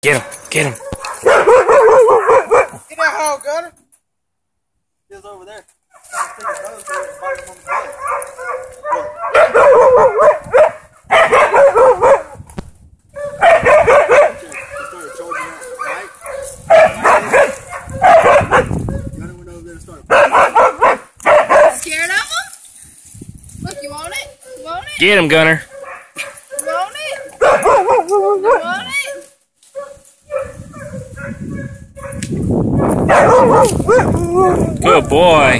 Get him. Get him. Get that hog, Gunner. He's over there. Scared of him? Look, you want it? You want it? Get him, Gunner. You want it? You want it? Good boy.